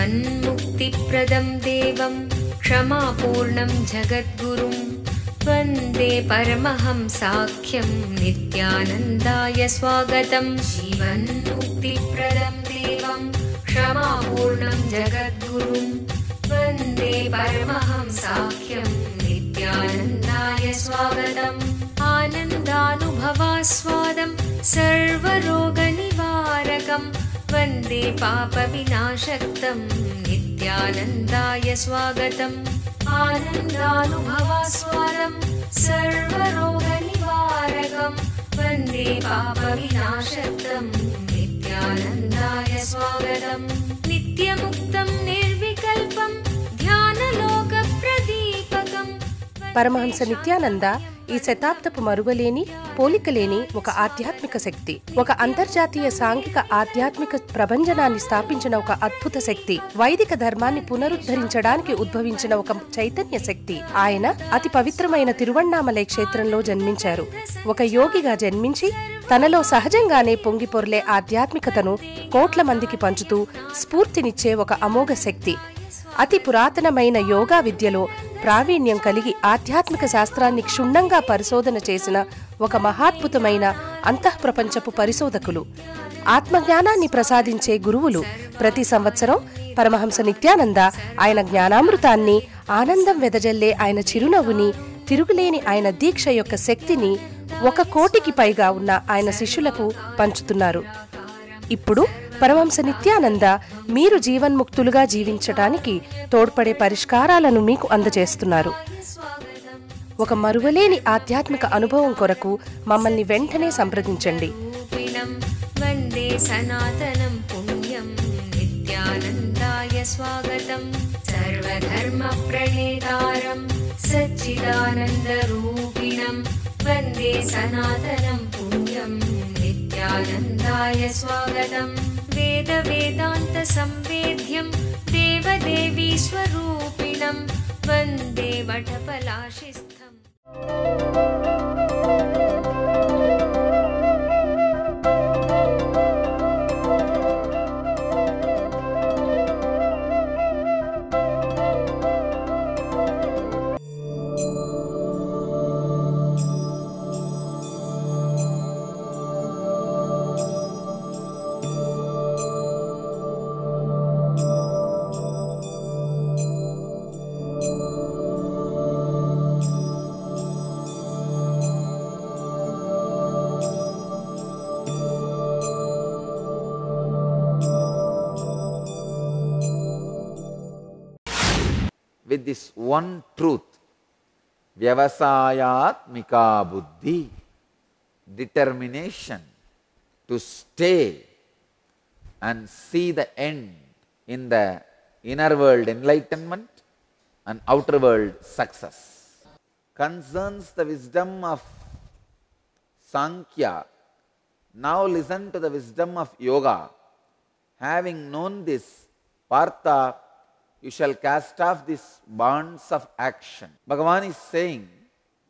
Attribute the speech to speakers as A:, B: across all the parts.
A: जीवन्मुक्तिप्रदं देवं क्षमापूर्णं जगद्गुरुं वन्दे परमहंसाख्यं नित्यानन्दाय स्वागतं जीवन्मुक्तिप्रदं देवं क्षमापूर्णं जगद्गुरुं वन्दे परमहंसाख्यं नित्यानन्दाय स्वागतम् आनन्दानुभवास्वादं सर्वरोगनिवारकं वन्दे पापविनाशक्तं नित्यानन्दाय स्वागतम्। आनन्दानुभवास्वादं सर्वरोगनिवारकं वन्दे पापविनाशक्तं नित्यानन्दाय स्वागतम्। नित्यमुक्तं
B: పరమహంస నిత్యానంద ఈ శతాబ్దపు మరువలేని పోలికలేని ఒక ఆధ్యాత్మిక శక్తి. ఒక అంతర్జాతీయ సాంఘిక ఆధ్యాత్మిక ప్రభంజనాన్ని స్థాపించిన ఒక అద్భుత శక్తి. వైదిక ధర్మాన్ని పునరుద్ధరించడానికి ఉద్భవించిన ఒక చైతన్య శక్తి. ఆయన అతి పవిత్రమైన తిరువణ్ణామలై క్షేత్రంలో జన్మించారు. ఒక యోగిగా జన్మించి తనలో సహజంగానే పొంగిపొర్లే ఆధ్యాత్మికతను కోట్ల మందికి పంచుతూ స్ఫూర్తినిచ్చే ఒక అమోఘ శక్తి. అతి పురాతనమైన యోగా విద్యలో ప్రావీణ్యం కలిగి ఆధ్యాత్మిక శాస్త్రాన్ని క్షుణ్ణంగా పరిశోధన చేసిన ఒక మహాద్భుతమైన అంతఃప్రపంచపు పరిశోధకులు. ఆత్మజ్ఞానాన్ని ప్రసాదించే గురువులు ప్రతి సంవత్సరం పరమహంస నిత్యానంద ఆయన జ్ఞానామృతాన్ని ఆనందం వెదజల్లే ఆయన చిరునవ్వుని తిరుగులేని ఆయన దీక్ష యొక్క శక్తిని ఒక కోటికి పైగా ఉన్న ఆయన శిష్యులకు పంచుతున్నారు. ఇప్పుడు పరవంశ నిత్యానంద మీరు జీవన్ముక్తులుగా జీవించటానికి తోడ్పడే పరిష్కారాలను మీకు అందజేస్తున్నారు. ఒక మరువలేని ఆధ్యాత్మిక అనుభవం కొరకు మమ్మల్ని వెంటనే సంప్రదించండి.
A: సనాతనం పుణ్యం స్వాగతం సర్వధర్మ సచ్చిదానంద రూపిణం వందే సనాతనం పుణ్యం నిత్యానందాయ స్వాగతం वेदवेदान्तसंवेद्यं देवदेवीस्वरूपिणं वन्दे वटपलाशिस्थम्
C: with this one truth. Vyavasayatmika buddhi determination to stay and see the end in the inner world enlightenment and outer world success. Concerns the wisdom of sankhya. Now listen to the wisdom of yoga. Having known this partha you shall cast off these bonds of action. Bhagavan is saying,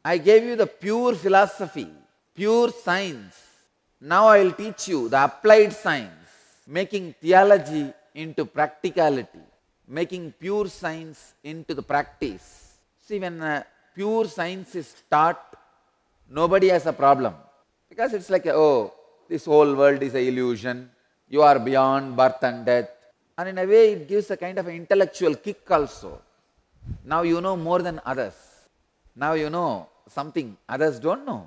C: I gave you the pure philosophy, pure science. Now I will teach you the applied science, making theology into practicality, making pure science into the practice. See, when uh, pure science is taught, nobody has a problem. Because it's like, oh, this whole world is an illusion, you are beyond birth and death. And in a way, it gives a kind of an intellectual kick also. Now you know more than others. Now you know something others don't know.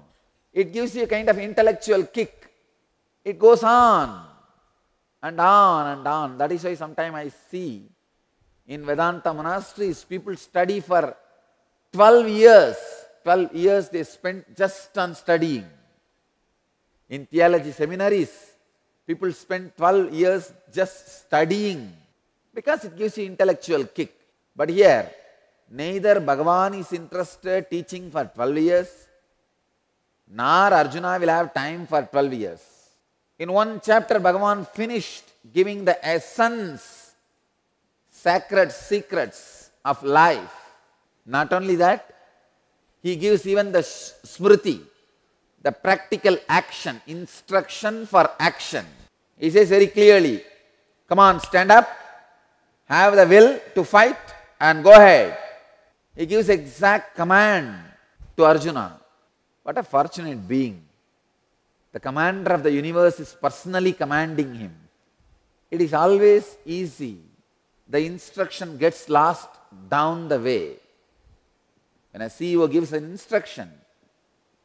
C: It gives you a kind of intellectual kick. It goes on and on and on. That is why sometimes I see in Vedanta monasteries, people study for 12 years. 12 years they spend just on studying. In theology seminaries, people spend 12 years just studying because it gives you intellectual kick. But here, neither Bhagavan is interested teaching for 12 years, nor Arjuna will have time for 12 years. In one chapter, Bhagavan finished giving the essence, sacred secrets of life. Not only that, he gives even the smriti, the practical action, instruction for action. He says very clearly, come on, stand up, have the will to fight and go ahead. He gives exact command to Arjuna. What a fortunate being. The commander of the universe is personally commanding him. It is always easy. The instruction gets lost down the way. When a CEO gives an instruction,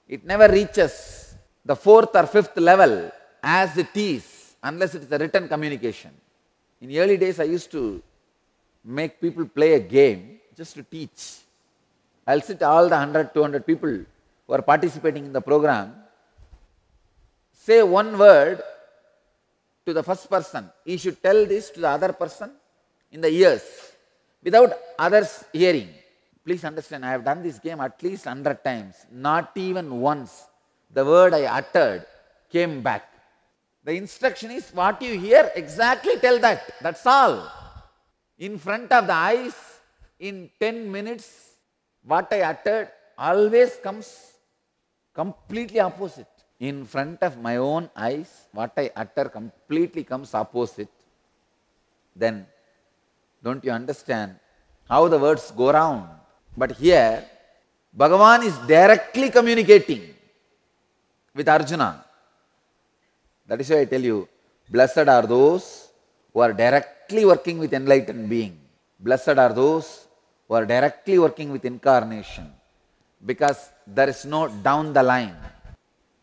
C: it never reaches the fourth or fifth level as it is, unless it is a written communication. In early days, I used to make people play a game just to teach. I'll sit all the 100, 200 people who are participating in the program, say one word to the first person. He should tell this to the other person in the ears without others hearing. Please understand, I have done this game at least 100 times. Not even once the word I uttered came back. The instruction is what you hear, exactly tell that. That's all. In front of the eyes, in 10 minutes, what I uttered always comes completely opposite. In front of my own eyes, what I utter completely comes opposite. Then, don't you understand how the words go round? But here, Bhagavan is directly communicating with Arjuna. That is why I tell you, blessed are those who are directly working with enlightened being. Blessed are those who are directly working with incarnation. Because there is no down the line.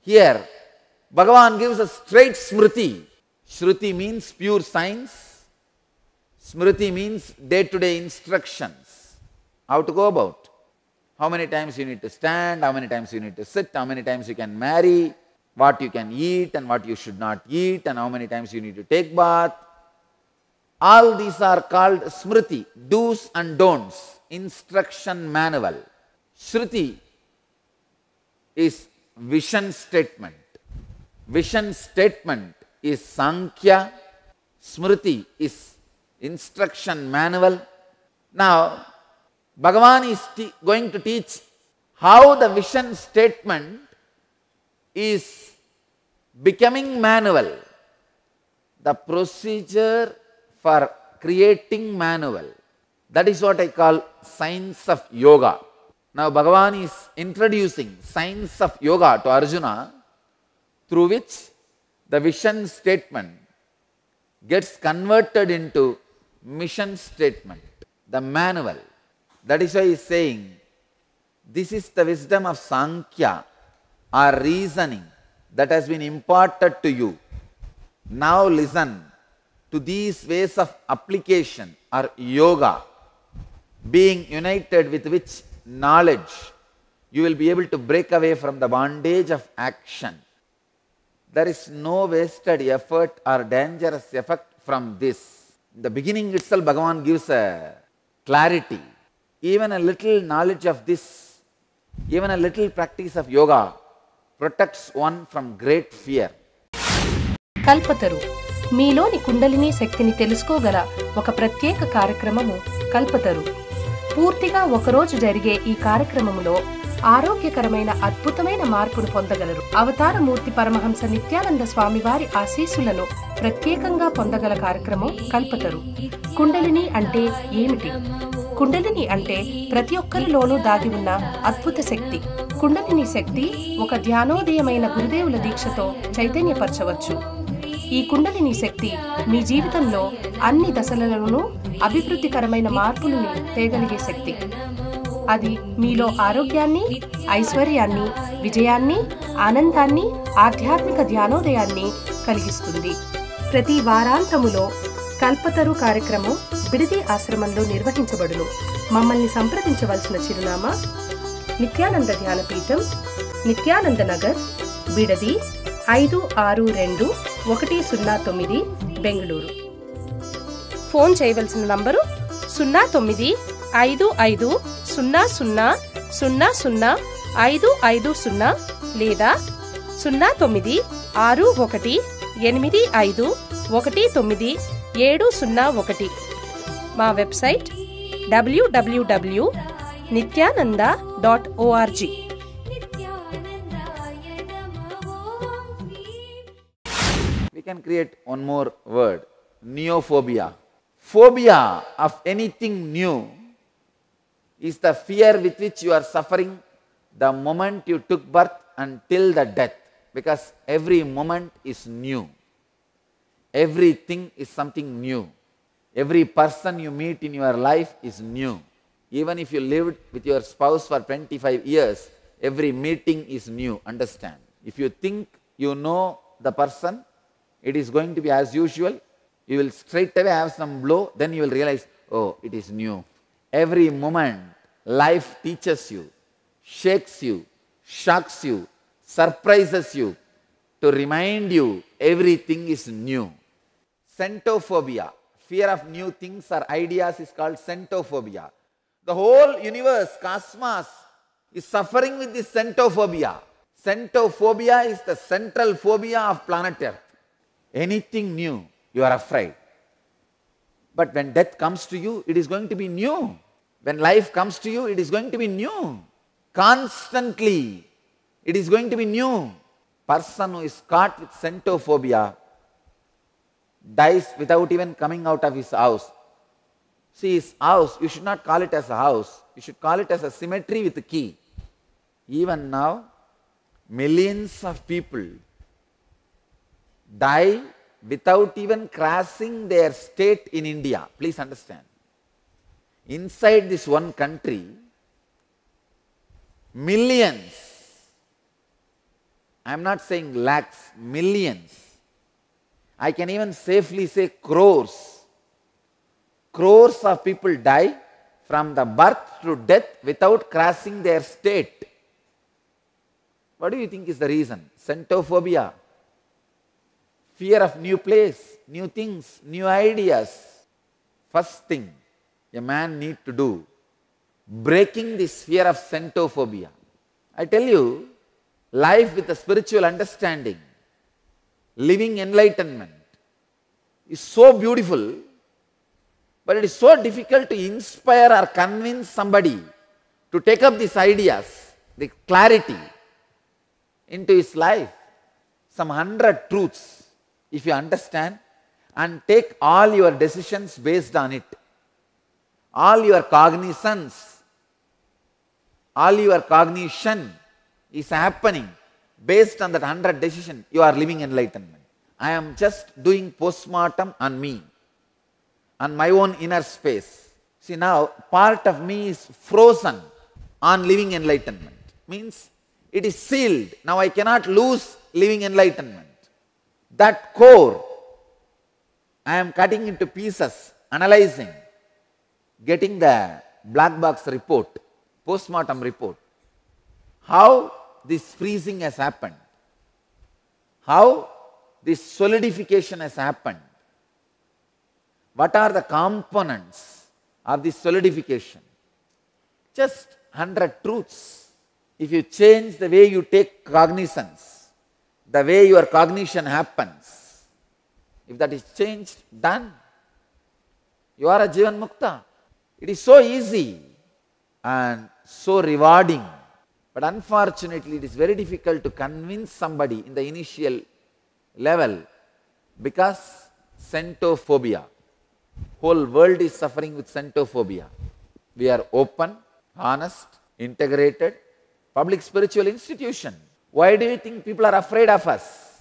C: Here, Bhagavan gives a straight smriti. Shruti means pure science. Smriti means day to day instructions. How to go about. How many times you need to stand, how many times you need to sit, how many times you can marry, what you can eat and what you should not eat, and how many times you need to take bath. All these are called smriti, do's and don'ts, instruction manual. Shruti is vision statement. Vision statement is Sankhya, Smriti is instruction manual. Now, Bhagavan is going to teach how the vision statement is becoming manual. The procedure for creating manual. That is what I call science of yoga. Now Bhagavan is introducing science of yoga to Arjuna through which the vision statement gets converted into mission statement, the manual. That is why he is saying, this is the wisdom of Sankhya or reasoning that has been imparted to you. Now listen to these ways of application or yoga, being united with which knowledge you will be able to break away from the bondage of action. There is no wasted effort or dangerous effect from this. In the beginning itself, Bhagavan gives a clarity. Even a little knowledge of this, even a little practice of yoga protects one from great fear.
B: Kalpataru మీలోని కుండలిని శక్తిని తెలుసుకోగల ఒక ప్రత్యేక కార్యక్రమము కల్పతరు పూర్తిగా ఒకరోజు జరిగే ఈ కార్యక్రమములో ఆరోగ్యకరమైన అద్భుతమైన మార్పును పొందగలరు. అవతార మూర్తి పరమహంస నిత్యానంద స్వామి వారి ఆశీస్సులను ప్రత్యేకంగా పొందగల కార్యక్రమం కల్పతరు. కుండలిని అంటే ఏమిటి? కుండలిని అంటే ప్రతి ఒక్కరిలోనూ దాగి ఉన్న అద్భుత శక్తి. కుండలిని శక్తి ఒక ధ్యానోదయమైన గురుదేవుల దీక్షతో చైతన్యపరచవచ్చు. ఈ కుండలిని శక్తి మీ జీవితంలో అన్ని దశలలోనూ అభివృద్ధికరమైన మార్పులను తేగలిగే శక్తి. అది మీలో ఆరోగ్యాన్ని ఐశ్వర్యాన్ని విజయాన్ని ఆనందాన్ని ఆధ్యాత్మిక ధ్యానోదయాన్ని కలిగిస్తుంది. ప్రతి వారాంతములో కల్పతరు కార్యక్రమం బిడిది ఆశ్రమంలో నిర్వహించబడును. మమ్మల్ని సంప్రదించవలసిన చిరునామా నిత్యానంద ధ్యానపీఠం నిత్యానంద నగర్ బిడది ఐదు ఆరు రెండు ఒకటి సున్నా తొమ్మిది బెంగళూరు. ఫోన్ చేయవలసిన నంబరు సున్నా తొమ్మిది ఐదు ఐదు సున్నా సున్నా సున్నా సున్నా ఐదు ఐదు సున్నా లేదా సున్నా తొమ్మిది ఆరు ఒకటి ఎనిమిది ఐదు ఒకటి తొమ్మిది ఏడు సున్నా ఒకటి. మా website WWW Nithyananda dot ORG
C: We can create one more word. Neophobia. phobia of anything new. Is the fear with which you are suffering the moment you took birth until the death because every moment is new. Everything is something new. Every person you meet in your life is new. Even if you lived with your spouse for 25 years, every meeting is new. Understand? If you think you know the person, it is going to be as usual. You will straight away have some blow, then you will realize, oh, it is new. Every moment, life teaches you, shakes you, shocks you, surprises you to remind you everything is new. Centophobia, fear of new things or ideas, is called centophobia. The whole universe, cosmos, is suffering with this centophobia. Centophobia is the central phobia of planet Earth. Anything new, you are afraid. But when death comes to you, it is going to be new. When life comes to you, it is going to be new. Constantly, it is going to be new. Person who is caught with centophobia dies without even coming out of his house. See, his house, you should not call it as a house, you should call it as a cemetery with a key. Even now, millions of people die without even crossing their state in India. Please understand. Inside this one country, millions, I am not saying lakhs, millions, I can even safely say crores. Crores of people die from the birth to death without crossing their state. What do you think is the reason? Centophobia. Fear of new place, new things, new ideas. First thing a man need to do, breaking the sphere of centophobia. I tell you, life with a spiritual understanding, living enlightenment is so beautiful, but it is so difficult to inspire or convince somebody to take up these ideas, the clarity into his life. Some hundred truths, if you understand, and take all your decisions based on it. All your cognizance, all your cognition is happening based on that hundred decision. You are living enlightenment. I am just doing postmortem on me, on my own inner space. See now, part of me is frozen on living enlightenment. Means it is sealed. Now I cannot lose living enlightenment. That core, I am cutting into pieces, analyzing, getting the black box report, postmortem report. How this freezing has happened, how this solidification has happened, what are the components of this solidification? Just 100 truths. If you change the way you take cognizance, the way your cognition happens, if that is changed, done. You are a Jivan Mukta. It is so easy and so rewarding. But unfortunately, it is very difficult to convince somebody in the initial level because centophobia. Whole world is suffering with centophobia. We are open, honest, integrated, public spiritual institution. Why do you think people are afraid of us?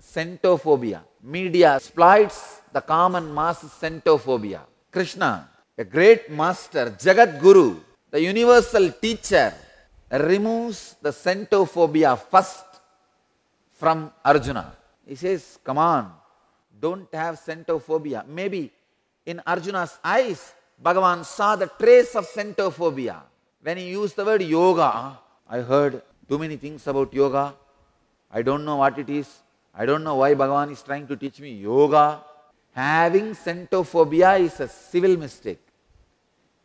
C: Centophobia. Media exploits the common mass centophobia. Krishna, a great master, Jagat Guru, the universal teacher, removes the centophobia first from Arjuna. He says, Come on, don't have centophobia. Maybe in Arjuna's eyes, Bhagavan saw the trace of centophobia. When he used the word yoga, I heard too many things about yoga. I don't know what it is. I don't know why Bhagavan is trying to teach me yoga. Having centophobia is a civil mistake.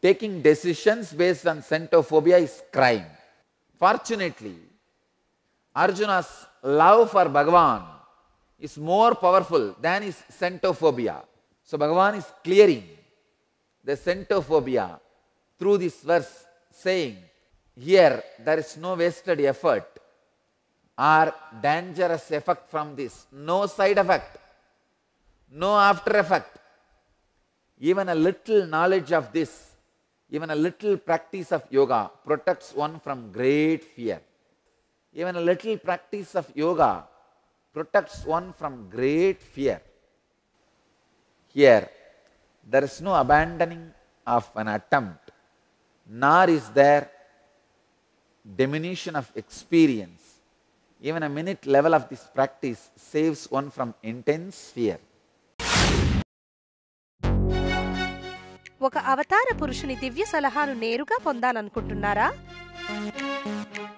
C: Taking decisions based on centophobia is crime. Fortunately, Arjuna's love for Bhagavan is more powerful than his centophobia. So Bhagavan is clearing the centophobia through this verse saying, here there is no wasted effort or dangerous effect from this, no side effect, no after effect. Even a little knowledge of this, even a little practice of yoga protects one from great fear. Even a little practice of yoga protects one from great fear. Here, there is no abandoning of an attempt, nor is there diminution of experience. Even a minute level of this practice saves one from intense fear.
B: ఒక అవతార పురుషుని దివ్య సలహాను నేరుగా పొందాలనుకుంటున్నారా?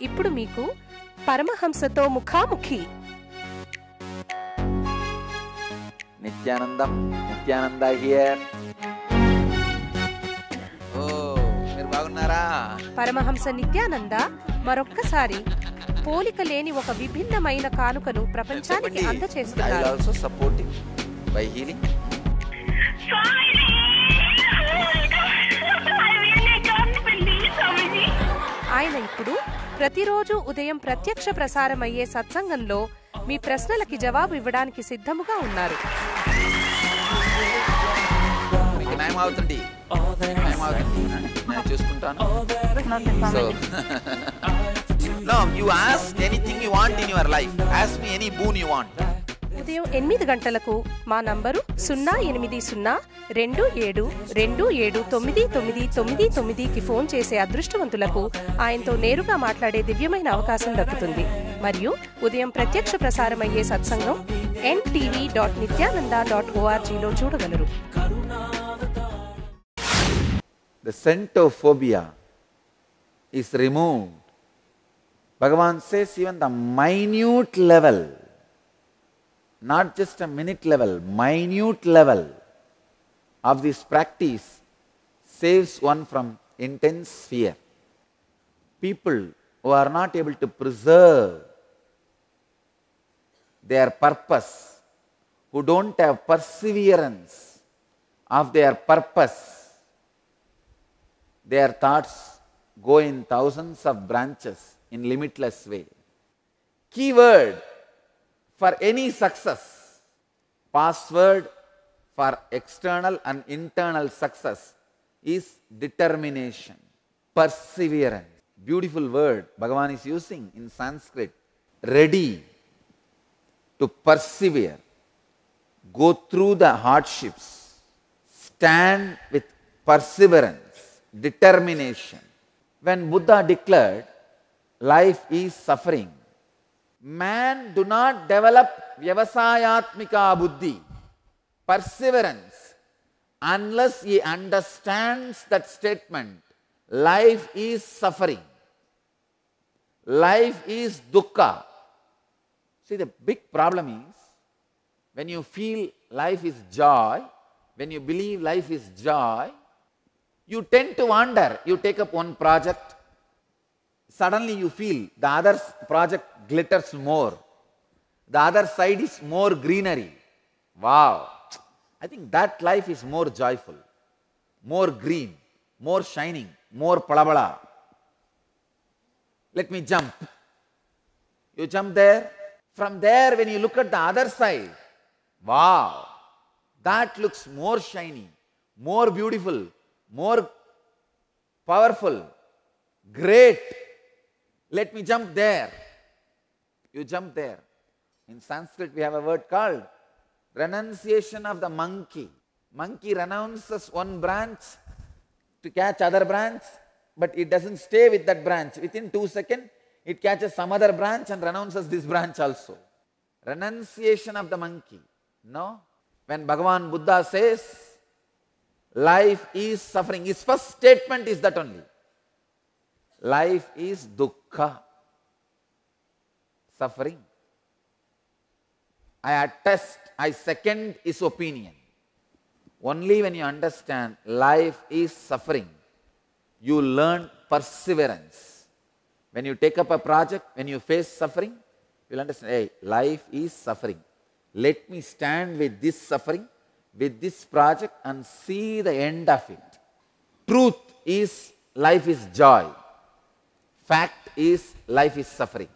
B: ఇప్పుడు మీకు పరమహంసతో ముఖాముఖి.
C: నిత్యానందం Nityananda here ఓ మీరు బాగున్నారా?
B: పరమహంస నిత్యానంద మరొక్కసారి పోలిక లేని ఒక విభిన్నమైన కానుకను ప్రపంచానికి అందచేస్తున్నారు.
C: ఆల్సో సపోర్టింగ్ బై హీలింగ్
B: ఆయన ఇప్పుడు ప్రతిరోజు ఉదయం ప్రత్యక్ష ప్రసారమయ్యే సత్సంగంలో మీ ప్రశ్నలకి జవాబు ఇవ్వడానికి సిద్ధముగా ఉన్నారు.
C: అవుతుంది. నేను చూసుకుంటాను. So no you ask anything you want in your life ask me any boon you want
B: ఉదయం ఎనిమిది గంటలకు మా నంబరు సున్నా ఎనిమిది సున్నా రెండు ఏడు రెండు ఏడు తొమ్మిది తొమ్మిది తొమ్మిది తొమ్మిదికి ఫోన్ చేసే అదృష్టవంతులకు ఆయనతో నేరుగా మాట్లాడే దివ్యమైన అవకాశం దక్కుతుంది. మరియు ఉదయం ప్రత్యక్ష ప్రసారమయ్యే సత్సంగం ఎన్టీవీ డాట్ నిత్యానంద డాట్ ఓఆర్జీలో చూడగలరు.
C: The centophobia is removed. Bhagavan says even the minute level, not just a minute level, minute level of this practice saves one from intense fear. People who are not able to preserve their purpose, who don't have perseverance of their purpose, their thoughts go in thousands of branches in limitless way. Keyword for any success, password for external and internal success is determination, perseverance. Beautiful word Bhagavan is using in Sanskrit. Ready to persevere, go through the hardships, stand with perseverance, determination. When Buddha declared life is suffering, man do not develop vyavasayatmika buddhi, perseverance, unless he understands that statement, life is suffering. Life is dukkha. See, the big problem is when you feel life is joy, when you believe life is joy, you tend to wander. You take up one project, suddenly you feel the other project glitters more. The other side is more greenery. Wow. I think that life is more joyful, more green, more shining, more palabala. Let me jump. You jump there. From there, when you look at the other side, wow, that looks more shiny, more beautiful, more powerful, great. Let me jump there. You jump there. In Sanskrit, we have a word called renunciation of the monkey. Monkey renounces one branch to catch other branch, but it doesn't stay with that branch. Within two seconds, it catches some other branch and renounces this branch also. Renunciation of the monkey. No? When Bhagavan Buddha says, life is suffering, his first statement is that only. Life is dukkha, suffering. I attest, I second his opinion. Only when you understand life is suffering, you learn perseverance. When you take up a project, when you face suffering, you'll understand, hey, life is suffering. Let me stand with this suffering, with this project, and see the end of it. Truth is life is joy. Fact is life is suffering.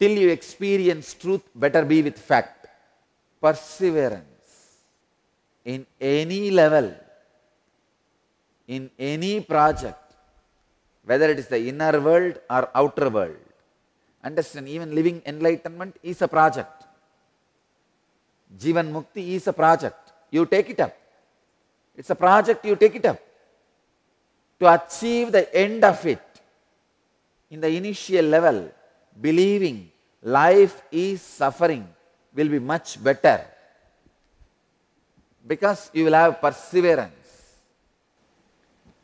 C: Till you experience truth, better be with fact. Perseverance. in any level, in any project, whether it is the inner world or outer world. Understand, even living enlightenment is a project. Jivan Mukti is a project. You take it up. It's a project, you take it up. To achieve the end of it, in the initial level, believing life is suffering will be much better because you will have perseverance.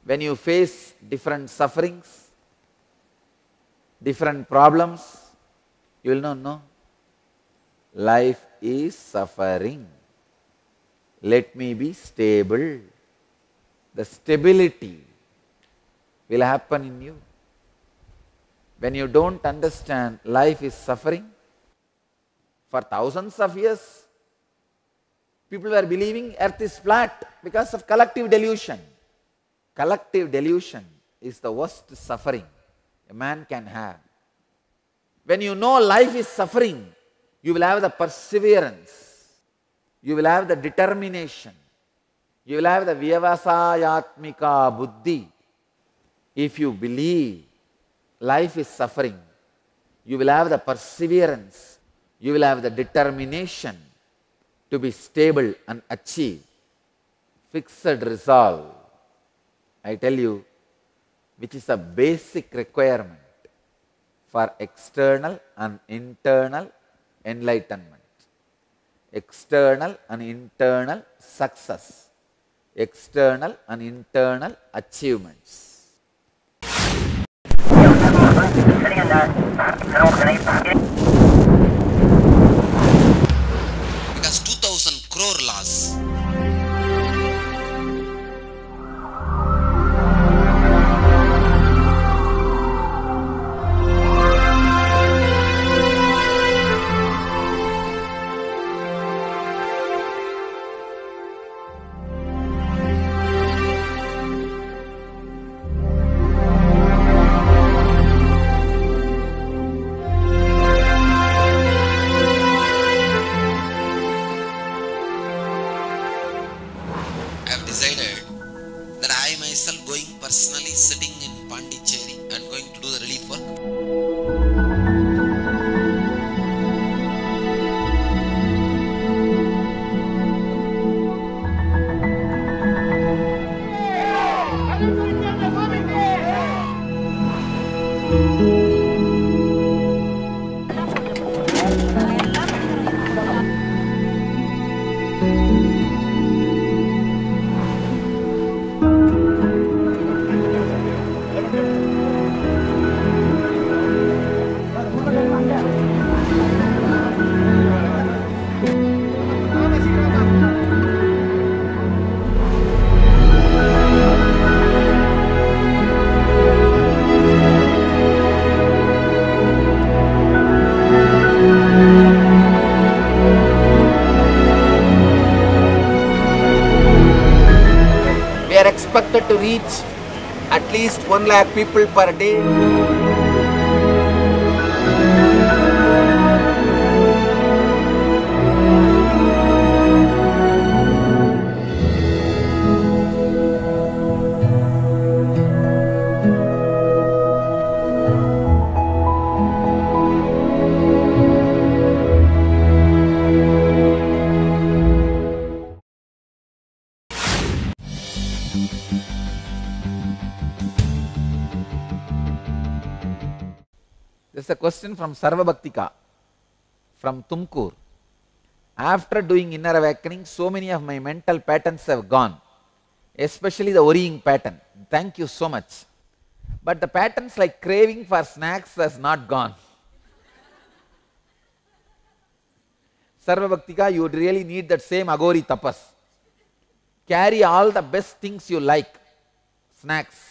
C: When you face different sufferings, different problems, you will know, no, life is suffering. Let me be stable. The stability will happen in you. When you don't understand life is suffering, for thousands of years, people were believing earth is flat because of collective delusion. Collective delusion is the worst suffering a man can have. When you know life is suffering, you will have the perseverance, you will have the determination, you will have the vyavasayatmika buddhi. If you believe life is suffering, you will have the perseverance, you will have the determination to be stable and achieve. Fixed resolve. I tell you, which is a basic requirement for external and internal enlightenment, external and internal success, external and internal achievements.
D: sitting the middle
C: of the night. Because 2000 crore loss. 1 lakh people per day. This is a question from Sarva Bhaktika from Tumkur. After doing inner awakening, so many of my mental patterns have gone, especially the worrying pattern. Thank you so much. But the patterns like craving for snacks has not gone. Sarva Bhaktika, you would really need that same Aghori tapas. Carry all the best things you like, snacks,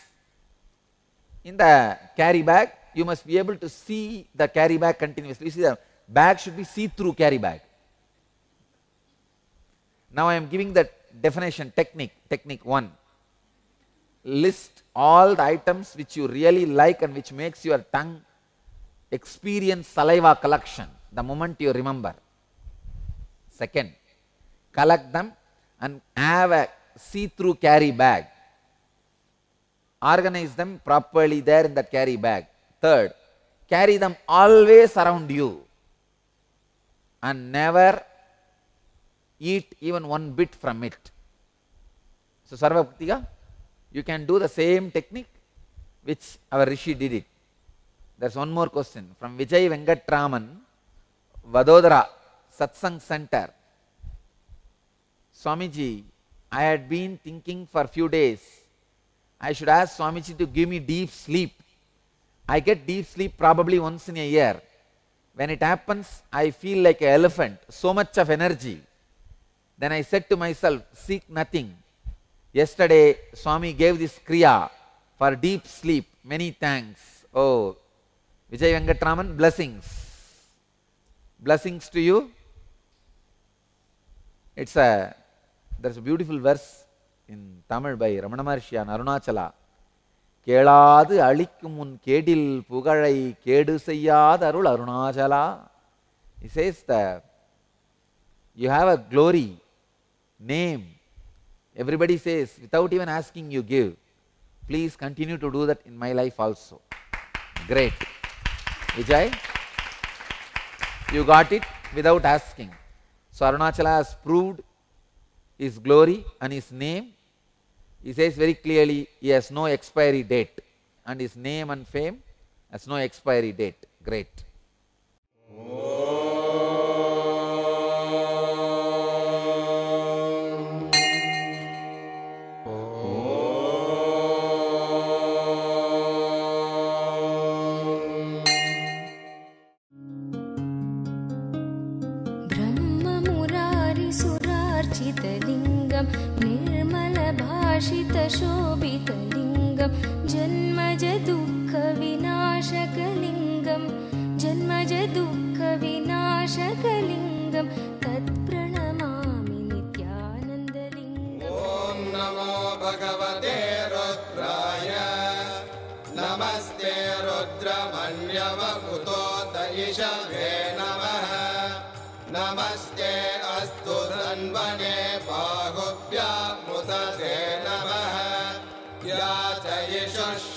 C: in the carry bag, you must be able to see the carry bag continuously. You see, the bag should be see-through carry bag. Now I am giving the definition technique, technique one. List all the items which you really like and which makes your tongue experience saliva collection the moment you remember. Second, collect them and have a see-through carry bag. Organize them properly there in that carry bag. Third, carry them always around you and never eat even one bit from it. So Sarvaptiga, you can do the same technique which our Rishi did it. There's one more question from Vijay Venkatraman, Vadodara, Satsang Center. Swamiji, I had been thinking for few days. I should ask Swamiji to give me deep sleep. I get deep sleep probably once in a year. When it happens, I feel like an elephant, so much of energy. Then I said to myself, seek nothing. Yesterday, Swami gave this Kriya for deep sleep. Many thanks. Oh, Vijay blessings. Blessings to you. It's a, there's a beautiful verse in Tamil by Ramana Maharshi on Arunachala. கேளாது அழிக்கும் உன் கேடில் புகழை கேடு செய்யாத அருள் Arunachala He says that you have a glory, name. Everybody says, without even asking, you give. Please continue to do that in my life also. Great. Vijay, you got it without asking. So Arunachala has proved his glory and his name. He says very clearly he has no expiry date and his name and fame has no expiry date. Great.
A: ब्रह्ममुरारिसुरार्चितलिङ्गं
E: प्रकाशितशोभितलिङ्गं जन्मज दुःखविनाशकलिङ्गं जन्मज दुःखविनाशकलिङ्गम्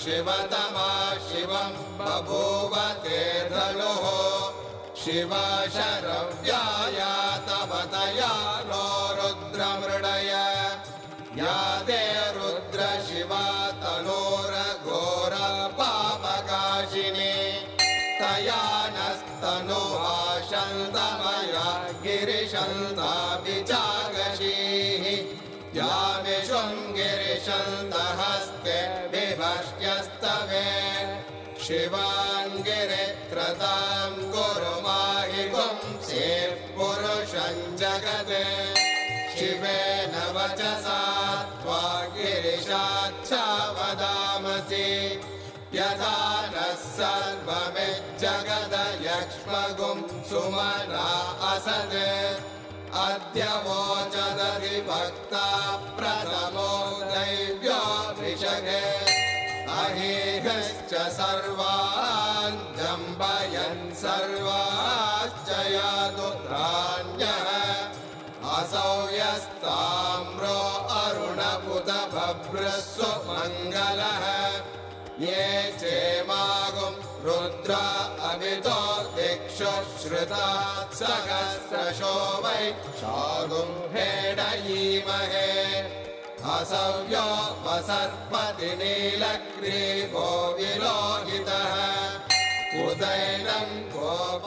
E: शिवतमा शिवम् बभूव ते धनुः शिव शरव्याया तव तया लो रुद्र या ते रुद्र शिवा तनोरघोरपापकाशिनी तया नस्तनुः शं शिवाङ्गिरित्रतां कुरु माहि पुंसे पुरुषं जगते। शिवेन वचसा त्वा गिरिशाच्छा वदामसि। यथा नः सर्वमिज्जगदयक्ष्मगुं सुमना असत्। अद्य वोचदधिभक्ता प्रथमो सर्वान् जम्बयन् सर्वाश्च यादुत्राण्यः असौ यस्ताम्रो अरुणपुत भभ्रस्व मङ्गलः। ये चेमागुं रुद्र अवितो दिक्षु श्रुता सहस्रशो वै शागुं हेडयीमहे असव्यो वसर्पति नीलग्रीवो विलोहितः उदैनं गोप